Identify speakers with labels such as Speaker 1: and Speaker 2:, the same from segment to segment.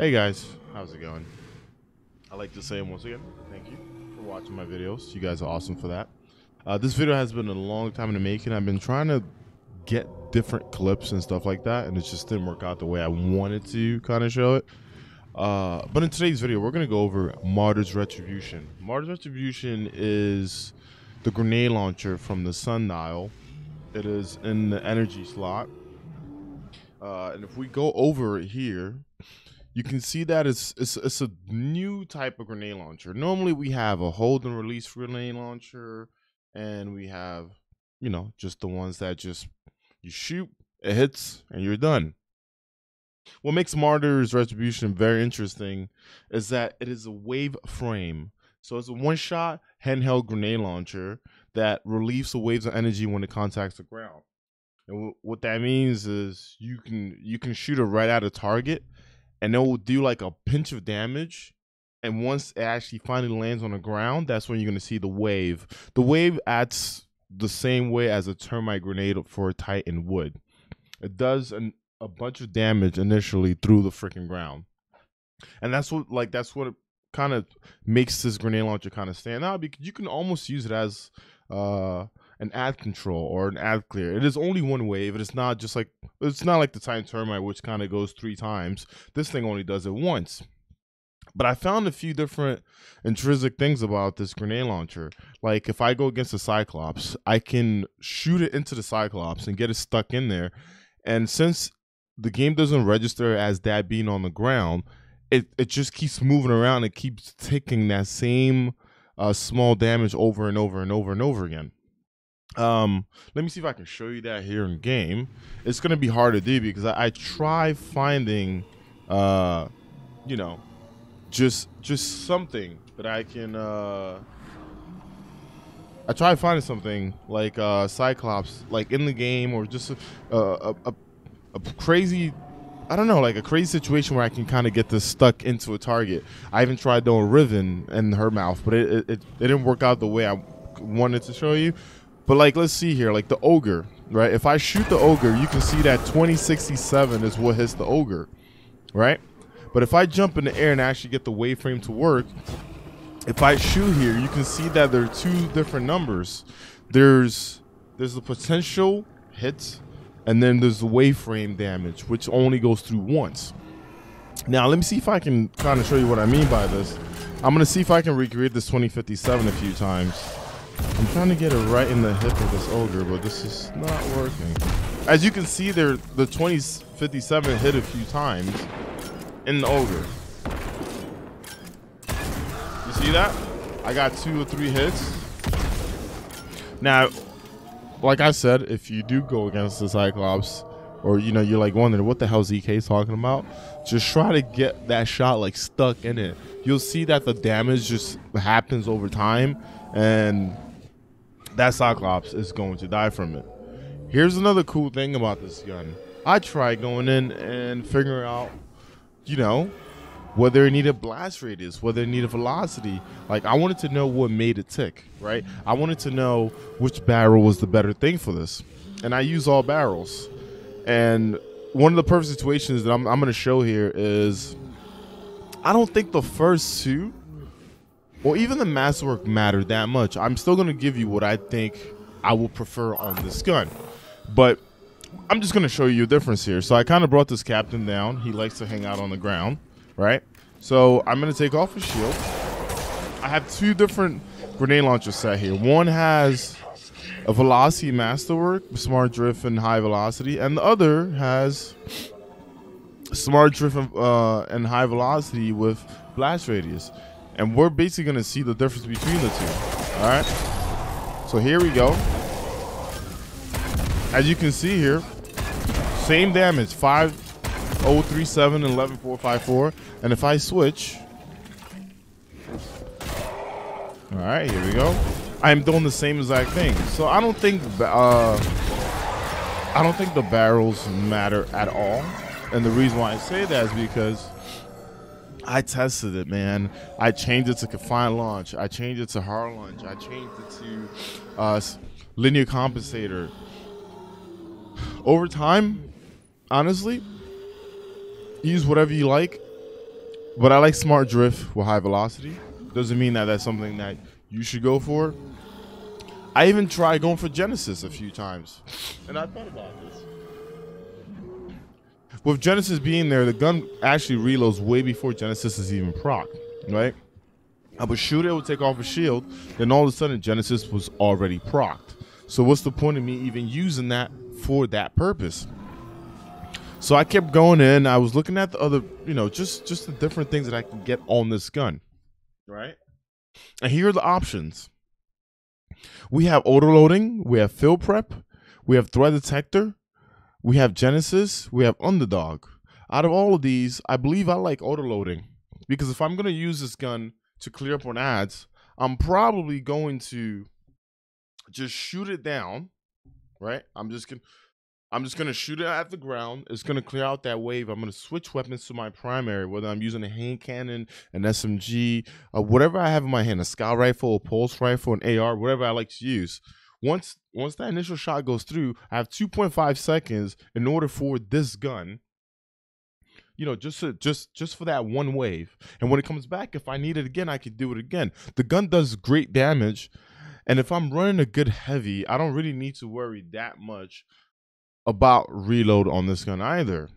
Speaker 1: Hey guys, how's it going? I'd like to say once again, thank you for watching my videos. You guys are awesome for that. Uh, this video has been a long time in the making. I've been trying to get different clips and stuff like that, and it just didn't work out the way I wanted to kind of show it. Uh, but in today's video, we're going to go over Martyr's Retribution. Martyr's Retribution is the grenade launcher from the Sundial. It is in the energy slot. Uh, and if we go over here, you can see that it's, it's it's a new type of grenade launcher. Normally we have a hold and release grenade launcher, and we have, you know, just the ones that just you shoot, it hits, and you're done. What makes Martyr's Retribution very interesting is that it is a wave frame. So it's a one shot handheld grenade launcher that relieves the waves of energy when it contacts the ground. And what that means is you can you can shoot it right at a target and it will do like a pinch of damage. And once it actually finally lands on the ground, that's when you're gonna see the wave. The wave acts the same way as a thermite grenade for a Titan would. It does an, a bunch of damage initially through the freaking ground, and that's what like that's what kind of makes this grenade launcher kind of stand out because you can almost use it as uh an ad control or an ad clear. It is only one wave. It is not just like it's not like the Titan Thermite, which kind of goes three times. This thing only does it once. But I found a few different intrinsic things about this grenade launcher. Like if I go against the Cyclops, I can shoot it into the Cyclops and get it stuck in there. And since the game doesn't register as that being on the ground, it, it just keeps moving around. It keeps taking that same uh, small damage over and over and over and over again. Um, let me see if I can show you that here in game. It's gonna be hard to do because I, I try finding, uh, you know, just just something that I can. Uh, I try finding something like uh, Cyclops, like in the game, or just a, a, a, a crazy I don't know, like a crazy situation where I can kind of get this stuck into a target. I even tried doing Riven in her mouth, but it, it, it didn't work out the way I wanted to show you. But like, let's see here, like the ogre, right? If I shoot the ogre, you can see that 2067 is what hits the ogre, right? But if I jump in the air and actually get the wave frame to work, if I shoot here, you can see that there are two different numbers. There's there's the potential hits, and then there's the wave frame damage, which only goes through once. Now let me see if I can kind of show you what I mean by this. I'm gonna see if I can recreate this 2057 a few times. I'm trying to get it right in the hip of this ogre, but this is not working. As you can see there, the 2057 hit a few times in the ogre. You see that? I got two or three hits. Now, like I said, if you do go against the Cyclops, or you know, you're like wondering what the hell ZK is talking about, just try to get that shot like stuck in it. You'll see that the damage just happens over time, and that Cyclops is going to die from it. Here's another cool thing about this gun. I tried going in and figuring out, you know, whether it needed blast radius, whether it needed velocity. Like I wanted to know what made it tick, right? I wanted to know which barrel was the better thing for this. And I use all barrels. And one of the perfect situations that I'm, I'm going to show here is I don't think the first two or even the masterwork matter that much. I'm still going to give you what I think I will prefer on this gun. But I'm just going to show you a difference here. So I kind of brought this captain down. He likes to hang out on the ground, right? So I'm going to take off his shield. I have two different grenade launchers set here. One has a velocity masterwork, smart drift and high velocity, and the other has smart drift uh, and high velocity with blast radius. And we're basically going to see the difference between the two. All right. So here we go. As you can see here, same damage, 5037 and 11454. And if I switch, all right, here we go. I'm doing the same exact thing. So I don't think uh, I don't think the barrels matter at all. And the reason why I say that is because I tested it, man. I changed it to confined launch. I changed it to hard launch. I changed it to uh, linear compensator. Over time, honestly, use whatever you like. but I like smart drift with high velocity. Doesn't mean that that's something that you should go for. I even tried going for Genesis a few times, and I thought about this. With Genesis being there, the gun actually reloads way before Genesis is even proc, right? I would shoot it, would take off a shield, then all of a sudden Genesis was already procced. So what's the point of me even using that for that purpose? So I kept going in. I was looking at the other, you know, just just the different things that I can get on this gun, right? And here are the options. We have auto loading, we have field prep, we have threat detector, we have Genesis, we have underdog. Out of all of these, I believe I like auto loading because if I'm going to use this gun to clear up on ads, I'm probably going to just shoot it down, right? I'm just going to I'm just gonna shoot it at the ground. It's gonna clear out that wave. I'm gonna switch weapons to my primary, whether I'm using a hand cannon, an SMG, uh, whatever I have in my hand, a scout rifle, a pulse rifle, an AR, whatever I like to use. Once once that initial shot goes through, I have 2.5 seconds in order for this gun, you know, just to, just just for that one wave. And when it comes back, if I need it again, I can do it again. The gun does great damage, and if I'm running a good heavy, I don't really need to worry that much about reload on this gun either.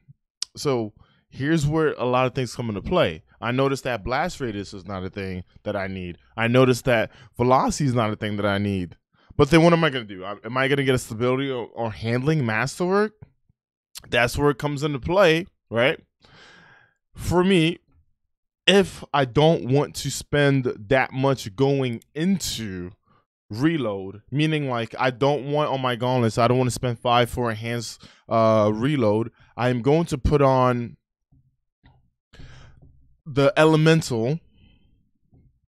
Speaker 1: So here's where a lot of things come into play. I noticed that blast radius is not a thing that I need. I noticed that velocity is not a thing that I need. But then what am I going to do? Am I going to get a stability or, or handling masterwork? That's where it comes into play, right? For me, if I don't want to spend that much going into reload, meaning like I don't want on my gauntlets, I don't want to spend five for enhanced uh, reload. I am going to put on the elemental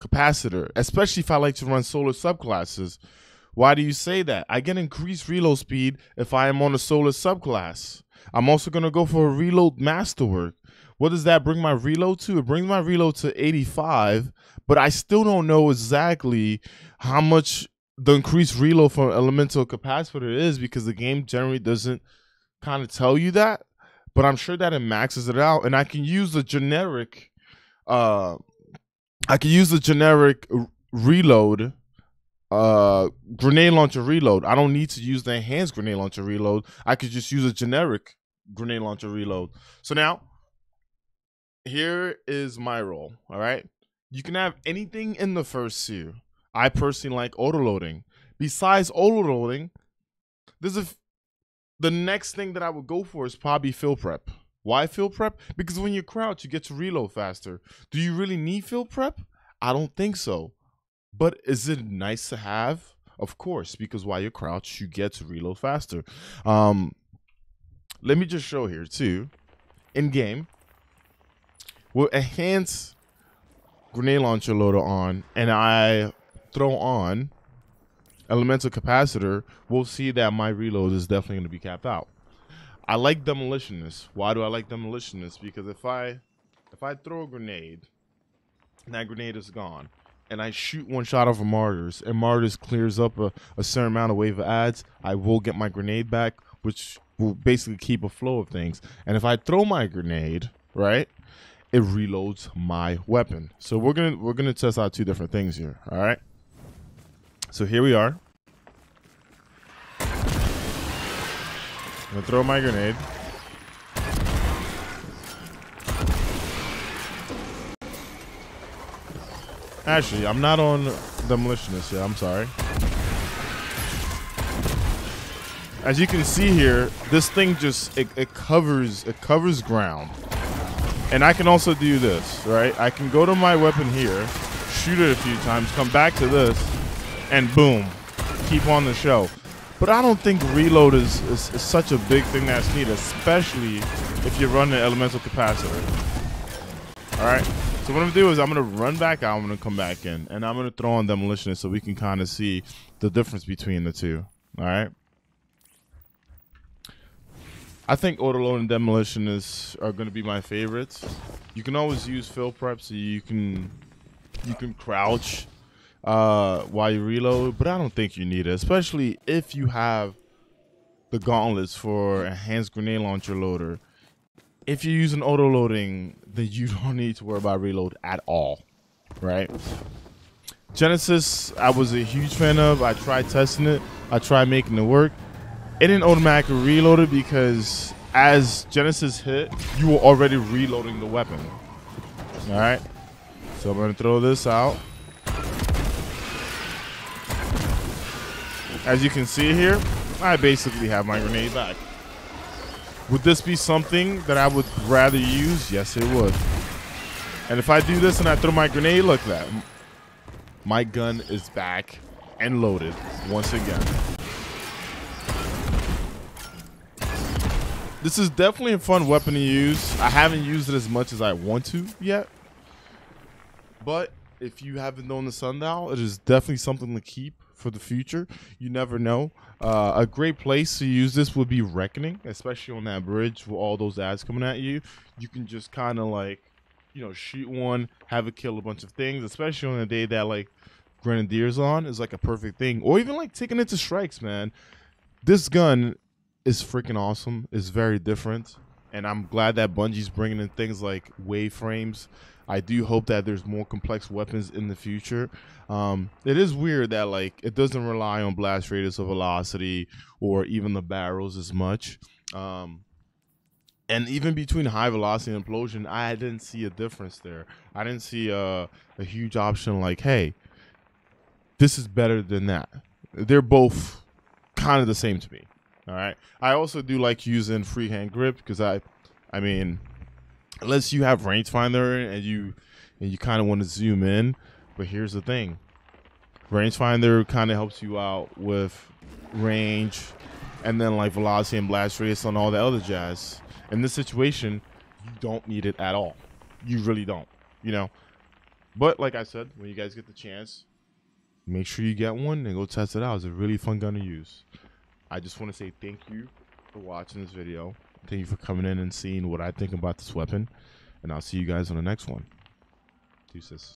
Speaker 1: capacitor, especially if I like to run solar subclasses. Why do you say that? I get increased reload speed if I am on a solar subclass. I'm also going to go for a reload masterwork. What does that bring my reload to? It brings my reload to 85, but I still don't know exactly how much the increased reload from elemental capacitor is because the game generally doesn't kind of tell you that. But I'm sure that it maxes it out, and I can use the generic. Uh, I can use the generic reload, uh, grenade launcher reload. I don't need to use the enhanced grenade launcher reload. I could just use a generic grenade launcher reload. So now, here is my role. All right, you can have anything in the first two. I personally like auto loading. Besides auto loading, there's a the next thing that I would go for is probably field prep. Why field prep? Because when you crouch, you get to reload faster. Do you really need field prep? I don't think so. But is it nice to have? Of course, because while you crouch, you get to reload faster. Um, let me just show here too. In game, with enhance grenade launcher loader on, and I throw on elemental capacitor, we'll see that my reload is definitely going to be capped out. I like demolitionist. Why do I like demolitionist? Because if I if I throw a grenade, that grenade is gone, and I shoot one shot of a martyrs, and martyrs clears up a, a certain amount of wave of ads, I will get my grenade back, which will basically keep a flow of things. And if I throw my grenade, right, it reloads my weapon. So we're gonna we're gonna test out two different things here. All right. So here we are. I'm gonna throw my grenade. Actually, I'm not on demolitionist yet. I'm sorry. As you can see here, this thing just it, it covers it covers ground. And I can also do this, right? I can go to my weapon here, shoot it a few times, come back to this, and boom, keep on the show. But I don't think reload is, is, is such a big thing that's needed, especially if you run the elemental capacitor. All right. So what I'm gonna do is I'm gonna run back out. I'm gonna come back in, and I'm gonna throw on demolitionist so we can kind of see the difference between the two. All right. I think Autoload and Demolitionist are going to be my favorites. You can always use field prep so you can you can crouch uh, while you reload, but I don't think you need it, especially if you have the gauntlets for a hands grenade launcher loader. If you're using auto loading, then you don't need to worry about reload at all, right? Genesis, I was a huge fan of. I tried testing it. I tried making it work. It didn't automatically reload it because as Genesis hit, you were already reloading the weapon. All right. So I'm gonna throw this out. As you can see here, I basically have my grenade back. Would this be something that I would rather use? Yes, it would. And if I do this and I throw my grenade, look at that. My gun is back and loaded once again. This is definitely a fun weapon to use. I haven't used it as much as I want to yet. But if you haven't known the sundial, it is definitely something to keep for the future. You never know. Uh, a great place to use this would be Reckoning, especially on that bridge with all those ads coming at you. You can just kind of like, you know, shoot one, have it kill a bunch of things, especially on a day that like Grenadiers on is like a perfect thing. Or even like taking it to strikes, man. This gun is freaking awesome. It's very different. And I'm glad that Bungie's bringing in things like wave frames I do hope that there's more complex weapons in the future. Um, it is weird that like it doesn't rely on blast radius or velocity or even the barrels as much. Um, and even between high velocity and implosion, I didn't see a difference there. I didn't see a, a huge option like, hey, this is better than that. They're both kind of the same to me. All right. I also do like using freehand grip because I, I mean, unless you have rangefinder and you and you kind of want to zoom in. But here's the thing: rangefinder kind of helps you out with range, and then like velocity and blast radius on all the other jazz. In this situation, you don't need it at all. You really don't. You know. But like I said, when you guys get the chance, make sure you get one and go test it out. It's a really fun gun to use. I just want to say thank you for watching this video. Thank you for coming in and seeing what I think about this weapon. And I'll see you guys on the next one. Deuces.